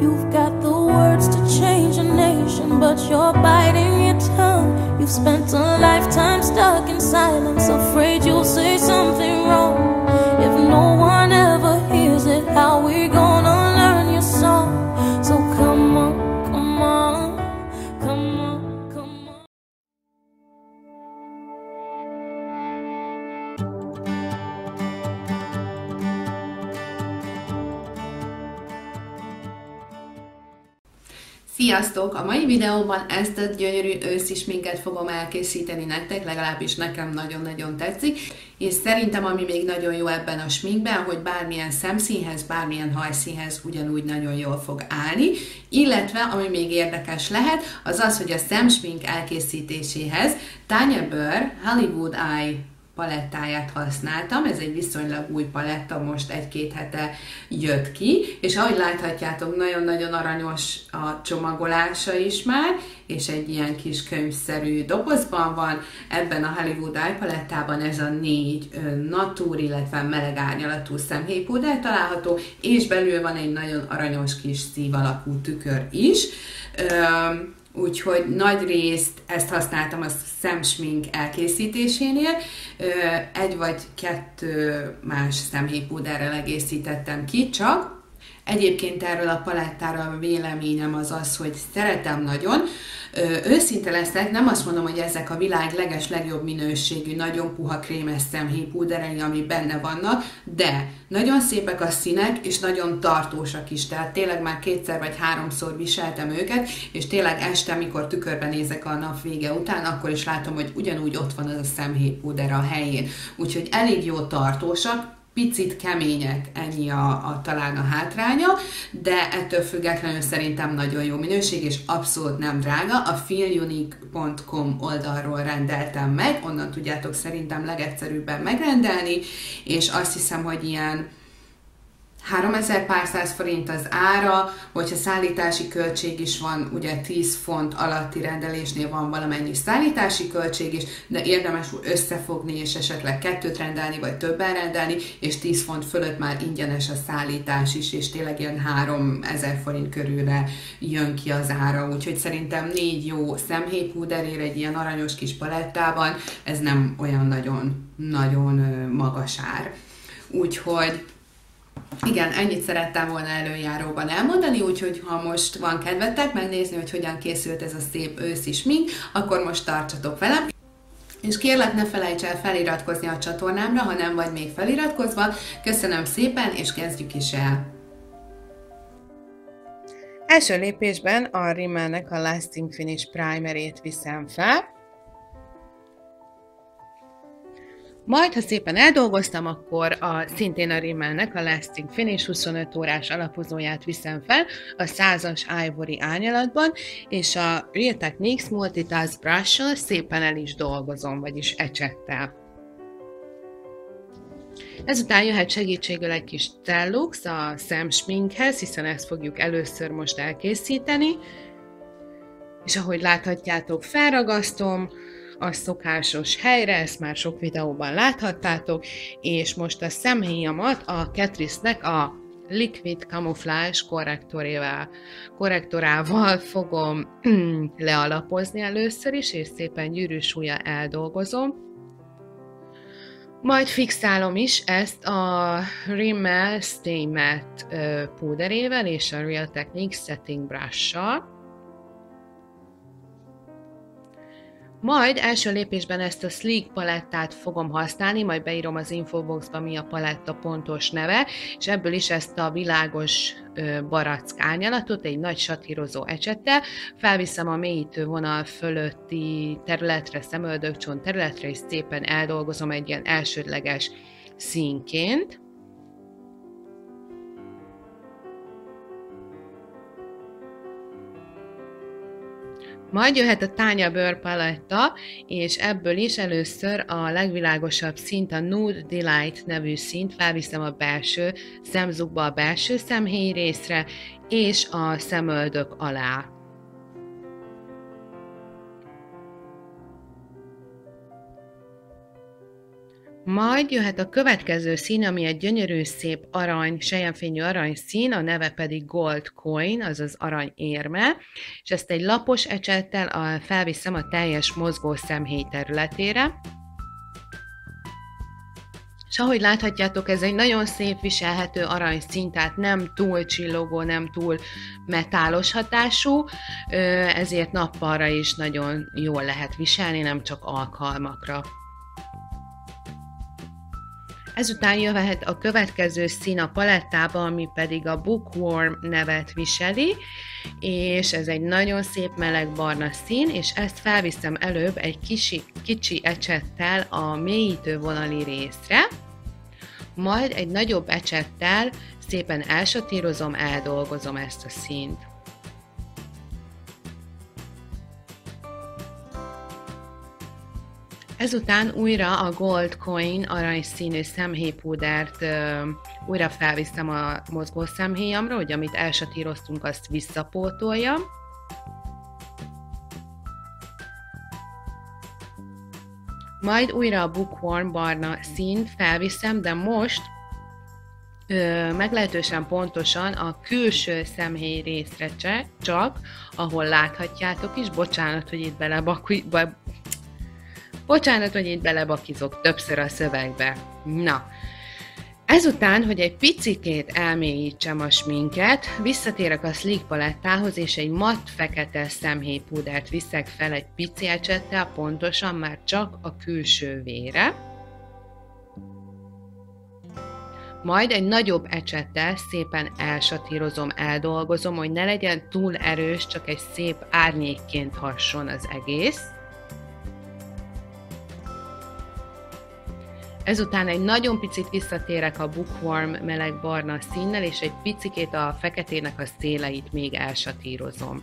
You've got the words to change a nation, but you're biting your tongue. You've spent a lifetime stuck in silence, afraid you'll say something wrong. If no one ever Sziasztok! A mai videóban ezt a gyönyörű őszi sminket fogom elkészíteni nektek, legalábbis nekem nagyon-nagyon tetszik, és szerintem ami még nagyon jó ebben a sminkben, hogy bármilyen szemszínhez, bármilyen hajszínhez ugyanúgy nagyon jól fog állni, illetve ami még érdekes lehet, az az, hogy a szemsmink elkészítéséhez Tanya Burr Hollywood Eye palettáját használtam, ez egy viszonylag új paletta, most egy-két hete jött ki, és ahogy láthatjátok, nagyon-nagyon aranyos a csomagolása is már, és egy ilyen kis könyvszerű dobozban van. Ebben a Hollywood Eye palettában ez a négy natúr, illetve meleg árnyalatú szemhéjpúder található, és belül van egy nagyon aranyos kis szív alakú tükör is. Úgyhogy nagy részt ezt használtam a szemsmink elkészítésénél. Egy vagy kettő más szemhéjpúderrel egészítettem ki, csak Egyébként erről a palettáról a véleményem az az, hogy szeretem nagyon. Őszinte leszek, nem azt mondom, hogy ezek a világ leges legjobb minőségű, nagyon puha krémes szemhéjpúderei, ami benne vannak, de nagyon szépek a színek, és nagyon tartósak is, tehát tényleg már kétszer vagy háromszor viseltem őket, és tényleg este, amikor tükörben nézek a nap vége után, akkor is látom, hogy ugyanúgy ott van az a szemhéjpúder a helyén. Úgyhogy elég jó tartósak, picit kemények, ennyi a, a talán a hátránya, de ettől függetlenül szerintem nagyon jó minőség, és abszolút nem drága. A feelunique.com oldalról rendeltem meg, onnan tudjátok szerintem legegyszerűbben megrendelni, és azt hiszem, hogy ilyen 3000 pár száz forint az ára, hogyha szállítási költség is van, ugye 10 font alatti rendelésnél van valamennyi szállítási költség is, de érdemes összefogni és esetleg kettőt rendelni, vagy többen rendelni, és 10 font fölött már ingyenes a szállítás is, és tényleg ilyen 3000 forint körülre jön ki az ára, úgyhogy szerintem négy jó szemhéjpúderér egy ilyen aranyos kis palettában, ez nem olyan nagyon, nagyon magas ár. Úgyhogy igen, ennyit szerettem volna előjáróban elmondani, úgyhogy ha most van kedvetek megnézni, hogy hogyan készült ez a szép őszi smink, akkor most tartsatok velem. És kérlek, ne felejts el feliratkozni a csatornámra, ha nem vagy még feliratkozva. Köszönöm szépen, és kezdjük is el! Első lépésben a Rimmelnek a Lasting Finish Primerét viszem fel. Majd, ha szépen eldolgoztam, akkor a szintén a Rimmelnek a Lasting Finish 25 órás alapozóját viszem fel a 100-as Ivory árnyalatban, és a Real Techniques Multitask brush szépen el is dolgozom, vagyis ecsettel. Ezután jöhet segítségül egy kis Tellux a szemsminkhez, hiszen ezt fogjuk először most elkészíteni. És ahogy láthatjátok, felragasztom, a szokásos helyre, ezt már sok videóban láthattátok, és most a szemhéjamat a Catrice-nek a Liquid Camouflage korrektorével, korrektorával fogom lealapozni először is, és szépen gyűrűs eldolgozom. Majd fixálom is ezt a Rimmel Stay Matte púderével és a Real Techniques Setting Brush-sal. Majd első lépésben ezt a Sleek palettát fogom használni, majd beírom az infoboxba mi a paletta pontos neve, és ebből is ezt a világos barack árnyalatot egy nagy satírozó ecsettel, felviszem a mélyítő vonal fölötti területre, szemöldökcsont területre, és szépen eldolgozom egy ilyen elsődleges színként. Majd jöhet a Tánya Bőr paletta, és ebből is először a legvilágosabb szint, a Nude Delight nevű szint, felviszem a belső szemzugba a belső szemhéj részre, és a szemöldök alá. Majd jöhet a következő szín, ami egy gyönyörű, szép arany, sejemfényű arany szín, a neve pedig Gold Coin, azaz arany érme, és ezt egy lapos ecsettel felviszem a teljes mozgó szemhéj területére. És ahogy láthatjátok, ez egy nagyon szép viselhető arany szín, tehát nem túl csillogó, nem túl metálos hatású, ezért nappalra is nagyon jól lehet viselni, nem csak alkalmakra. Ezután jöhet a következő szín a palettába, ami pedig a Bookworm nevet viseli, és ez egy nagyon szép meleg barna szín, és ezt felviszem előbb egy kicsi, kicsi ecsettel a mélyítő vonali részre, majd egy nagyobb ecsettel szépen elsatírozom, eldolgozom ezt a színt. Ezután újra a Gold Coin aranyszínű szemhéjpúdert újra felviszem a mozgó szemhéjamra, hogy amit elsatíroztunk, azt visszapótoljam. Majd újra a Bookworm barna színt felviszem, de most ö, meglehetősen pontosan a külső szemhéj részre csak, ahol láthatjátok is, bocsánat, hogy itt belebakui, be, bocsánat, hogy itt belebakizok többször a szövegbe. Na, Ezután, hogy egy picikét elmélyítsem a sminket, visszatérek a Sleek palettához, és egy matt fekete szemhéjpúdert viszek fel egy pici ecsettel, pontosan már csak a külső vére. Majd egy nagyobb ecsettel szépen elsatírozom, eldolgozom, hogy ne legyen túl erős, csak egy szép árnyékként hasson az egész. Ezután egy nagyon picit visszatérek a bookworm meleg barna színnel, és egy picikét a feketének a széleit még elsatírozom.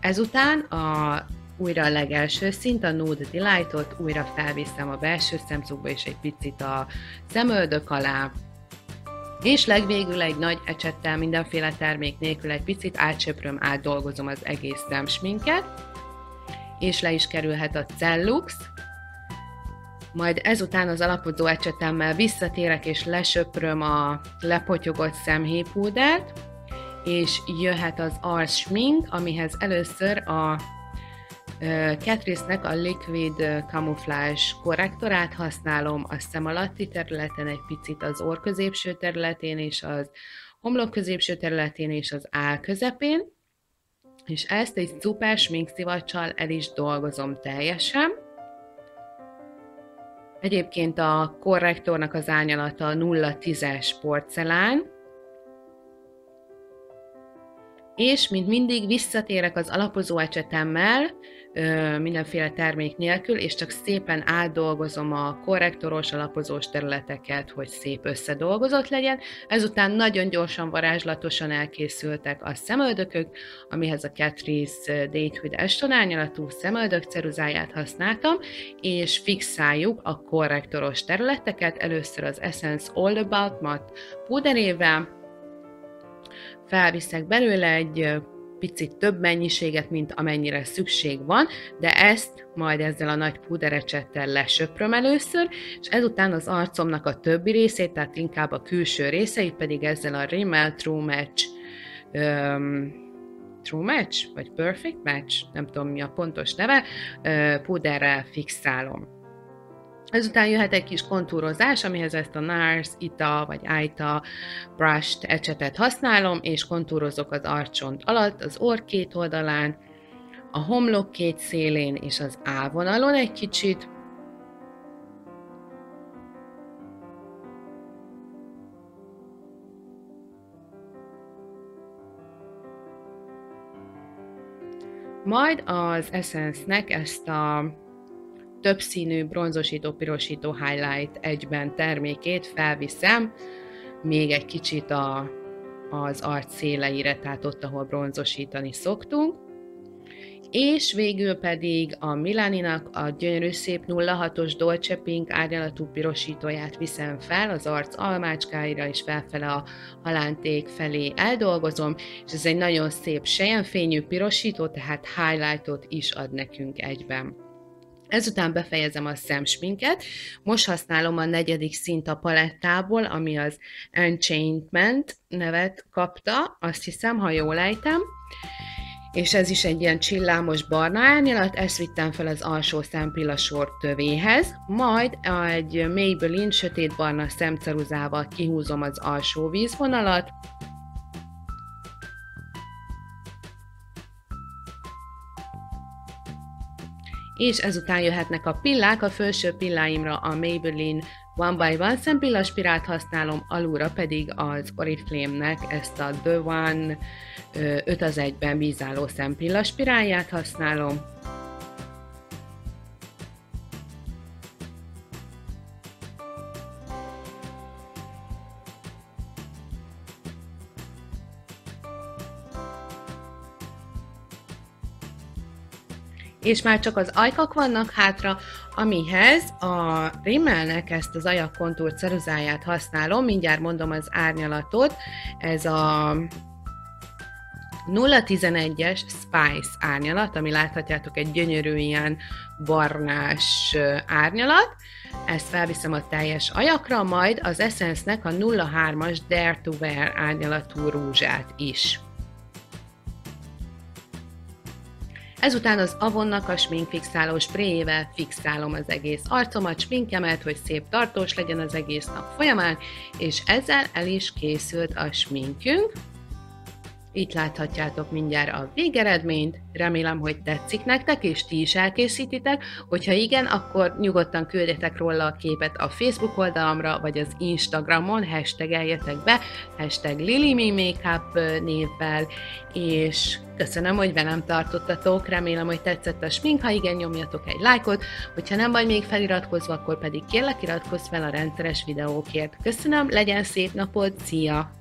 Ezután a újra a legelső szint, a Nude Delight-ot, újra felviszem a belső szemszögbe, és egy picit a szemöldök alá, és legvégül egy nagy ecsettel mindenféle termék nélkül egy picit átsöpröm, átdolgozom az egész szemsminket, és le is kerülhet a Cellux, majd ezután az alapozó ecsetemmel visszatérek és lesöpröm a lepotyogott szemhéjpúdert, és jöhet az arch smink, amihez először a Catrice-nek a Liquid Camouflage korrektorát használom a szem alatti területen, egy picit az orr középső területén és az homlok középső területén és az áll közepén, és ezt egy szuper sminkszivacsal el is dolgozom teljesen. Egyébként a korrektornak az árnyalata 0,10-es porcelán, és mint mindig visszatérek az alapozó ecsetemmel, mindenféle termék nélkül, és csak szépen átdolgozom a korrektoros, alapozós területeket, hogy szép összedolgozott legyen. Ezután nagyon gyorsan, varázslatosan elkészültek a szemöldökök, amihez a Catrice Ashton árnyalatú szemöldök ceruzáját használtam, és fixáljuk a korrektoros területeket, először az Essence All About Matte púderével, felviszek belőle egy picit több mennyiséget, mint amennyire szükség van, de ezt majd ezzel a nagy puderecsettel lesöpröm először, és ezután az arcomnak a többi részét, tehát inkább a külső részeit pedig ezzel a Rimmel True Match um, True Match, vagy Perfect Match, nem tudom mi a pontos neve, puderrel fixálom. Ezután jöhet egy kis kontúrozás, amihez ezt a NARS, ITA vagy AITA brushed ecsetet használom, és kontúrozok az arcsont alatt, az orr két oldalán, a homlok két szélén és az ávonalon egy kicsit, Majd az Essence-nek ezt a többszínű bronzosító, pirosító highlight egyben termékét felviszem, még egy kicsit a, az arc széleire, tehát ott, ahol bronzosítani szoktunk. És végül pedig a Milaninak a gyönyörű szép 06-os Dolce Pink árnyalatú pirosítóját viszem fel az arc almácskáira, és felfele a halánték felé eldolgozom, és ez egy nagyon szép sejemfényű pirosító, tehát highlightot is ad nekünk egyben. Ezután befejezem a szemsminket, most használom a negyedik szint a palettából, ami az Enchantment nevet kapta, azt hiszem, ha jól ejtem, és ez is egy ilyen csillámos barna árnyalat, ezt vittem fel az alsó szempillasor tövéhez, majd egy Maybelline sötétbarna szemceruzával kihúzom az alsó vízvonalat, és ezután jöhetnek a pillák, a felső pilláimra a Maybelline One by One szempillaspirált használom, alulra pedig az Oriflame-nek ezt a The One 5 az 1-ben vízálló szempillaspirálját használom. És már csak az ajkak vannak hátra, amihez a Rimmelnek ezt az ajakkontúr ceruzáját használom, mindjárt mondom az árnyalatot, ez a 011-es Spice árnyalat, ami láthatjátok egy gyönyörű ilyen barnás árnyalat, ezt felviszem a teljes ajakra, majd az Essence-nek a 03-as Dare to Wear árnyalatú rúzsát is. Ezután az Avonnak a sminkfixáló spréjével fixálom az egész arcomat, sminkemet, hogy szép tartós legyen az egész nap folyamán, és ezzel el is készült a sminkünk. Itt láthatjátok mindjárt a végeredményt, remélem, hogy tetszik nektek, és ti is elkészítitek. Hogyha igen, akkor nyugodtan küldjetek róla a képet a Facebook oldalamra, vagy az Instagramon, hashtageljetek be, hashtag LiliMeMakeup névvel, és köszönöm, hogy velem tartottatok, remélem, hogy tetszett a smink, ha igen, nyomjatok egy lájkot, hogyha nem vagy még feliratkozva, akkor pedig kérlek iratkozz fel a rendszeres videókért. Köszönöm, legyen szép napod, szia!